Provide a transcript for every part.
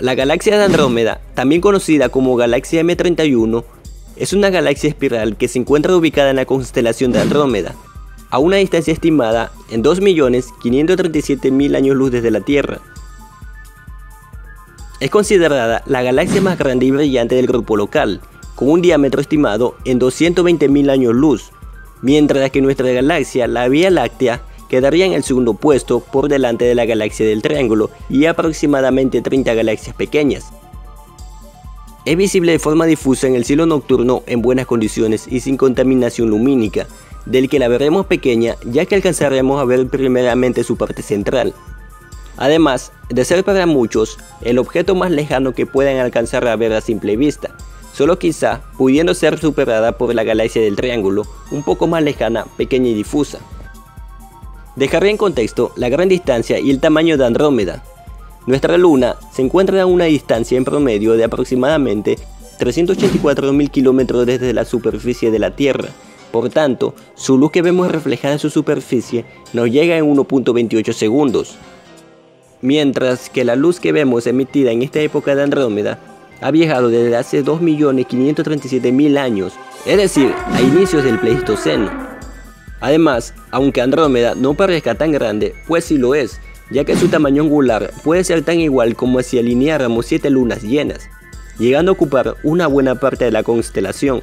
La galaxia de Andrómeda, también conocida como galaxia M31, es una galaxia espiral que se encuentra ubicada en la constelación de Andrómeda, a una distancia estimada en 2.537.000 años luz desde la Tierra. Es considerada la galaxia más grande y brillante del grupo local, con un diámetro estimado en 220.000 años luz, mientras que nuestra galaxia, la Vía Láctea, quedaría en el segundo puesto por delante de la galaxia del Triángulo y aproximadamente 30 galaxias pequeñas. Es visible de forma difusa en el cielo nocturno en buenas condiciones y sin contaminación lumínica, del que la veremos pequeña ya que alcanzaremos a ver primeramente su parte central. Además de ser para muchos el objeto más lejano que puedan alcanzar a ver a simple vista, solo quizá pudiendo ser superada por la galaxia del Triángulo, un poco más lejana, pequeña y difusa. Dejaré en contexto la gran distancia y el tamaño de Andrómeda. Nuestra luna se encuentra a una distancia en promedio de aproximadamente 384.000 kilómetros desde la superficie de la Tierra. Por tanto, su luz que vemos reflejada en su superficie nos llega en 1.28 segundos. Mientras que la luz que vemos emitida en esta época de Andrómeda ha viajado desde hace 2.537.000 años, es decir, a inicios del Pleistoceno. Además, aunque Andrómeda no parezca tan grande, pues sí lo es, ya que su tamaño angular puede ser tan igual como si alineáramos siete lunas llenas, llegando a ocupar una buena parte de la constelación.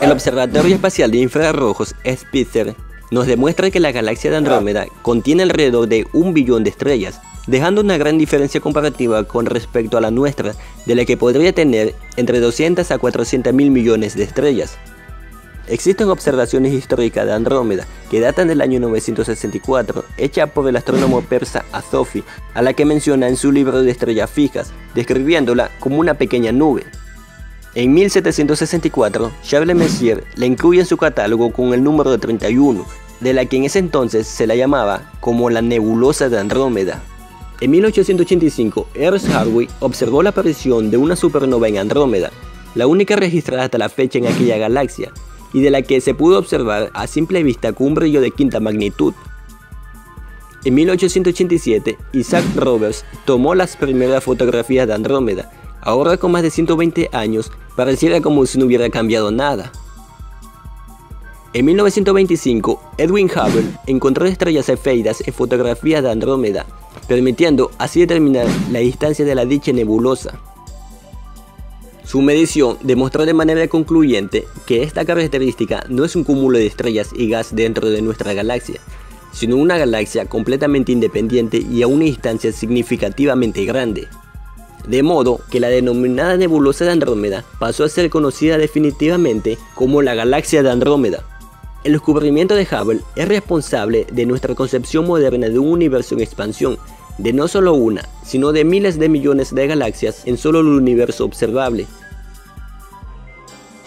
El Observatorio Espacial de Infrarrojos Spitzer nos demuestra que la galaxia de Andrómeda contiene alrededor de un billón de estrellas, dejando una gran diferencia comparativa con respecto a la nuestra, de la que podría tener entre 200 a 400 mil millones de estrellas. Existen observaciones históricas de Andrómeda que datan del año 964, hecha por el astrónomo persa Azofi, a la que menciona en su libro de estrellas fijas, describiéndola como una pequeña nube. En 1764, Charles Messier la incluye en su catálogo con el número de 31, de la que en ese entonces se la llamaba como la nebulosa de Andrómeda. En 1885, Ernst Harvey observó la aparición de una supernova en Andrómeda, la única registrada hasta la fecha en aquella galaxia, y de la que se pudo observar a simple vista con un brillo de quinta magnitud. En 1887, Isaac Roberts tomó las primeras fotografías de Andrómeda. Ahora con más de 120 años, pareciera como si no hubiera cambiado nada. En 1925, Edwin Hubble encontró estrellas efeidas en fotografías de Andrómeda, permitiendo así determinar la distancia de la dicha nebulosa. Su medición demostró de manera concluyente que esta característica no es un cúmulo de estrellas y gas dentro de nuestra galaxia, sino una galaxia completamente independiente y a una distancia significativamente grande. De modo que la denominada nebulosa de Andrómeda pasó a ser conocida definitivamente como la galaxia de Andrómeda. El descubrimiento de Hubble es responsable de nuestra concepción moderna de un universo en expansión, de no solo una, sino de miles de millones de galaxias en solo el universo observable.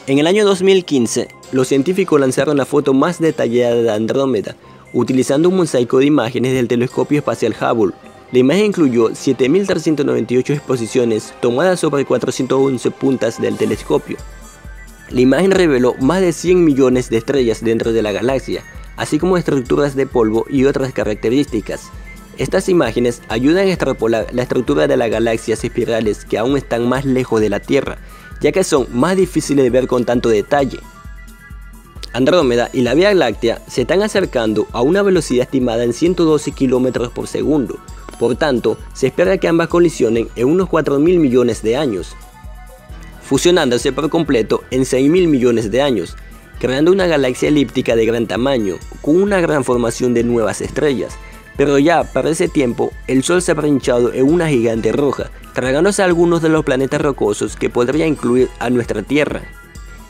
En el año 2015, los científicos lanzaron la foto más detallada de Andrómeda, utilizando un mosaico de imágenes del telescopio espacial Hubble. La imagen incluyó 7.398 exposiciones tomadas sobre 411 puntas del telescopio. La imagen reveló más de 100 millones de estrellas dentro de la galaxia, así como estructuras de polvo y otras características. Estas imágenes ayudan a extrapolar la estructura de las galaxias espirales que aún están más lejos de la Tierra ya que son más difíciles de ver con tanto detalle. Andrómeda y la Vía Láctea se están acercando a una velocidad estimada en 112 km por segundo, por tanto, se espera que ambas colisionen en unos 4.000 millones de años, fusionándose por completo en 6.000 millones de años, creando una galaxia elíptica de gran tamaño, con una gran formación de nuevas estrellas, pero ya para ese tiempo el Sol se ha hinchado en una gigante roja, tragándose a algunos de los planetas rocosos que podría incluir a nuestra Tierra.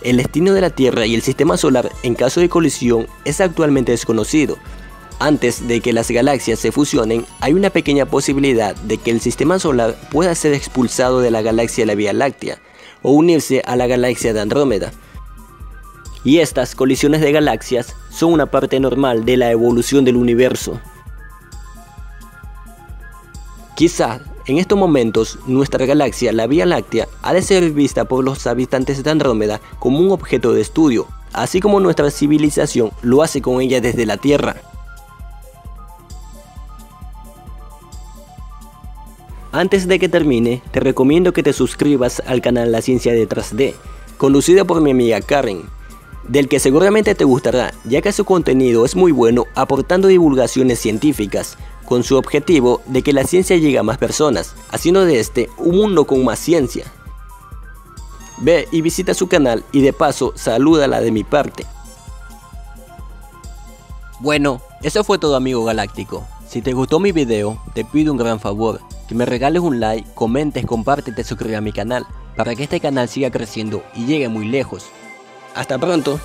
El destino de la Tierra y el sistema solar en caso de colisión es actualmente desconocido. Antes de que las galaxias se fusionen, hay una pequeña posibilidad de que el sistema solar pueda ser expulsado de la galaxia de la Vía Láctea o unirse a la galaxia de Andrómeda. Y estas colisiones de galaxias son una parte normal de la evolución del universo. Quizá en estos momentos nuestra galaxia, la Vía Láctea, ha de ser vista por los habitantes de Andrómeda como un objeto de estudio, así como nuestra civilización lo hace con ella desde la Tierra. antes de que termine, te recomiendo que te suscribas al canal La Ciencia Detrás de, conducido por mi amiga Karen, del que seguramente te gustará, ya que su contenido es muy bueno aportando divulgaciones científicas, con su objetivo de que la ciencia llegue a más personas, haciendo de este un mundo con más ciencia. Ve y visita su canal y de paso salúdala de mi parte. Bueno, eso fue todo amigo galáctico. Si te gustó mi video, te pido un gran favor, que me regales un like, comentes, comparte y te suscribas a mi canal, para que este canal siga creciendo y llegue muy lejos. Hasta pronto.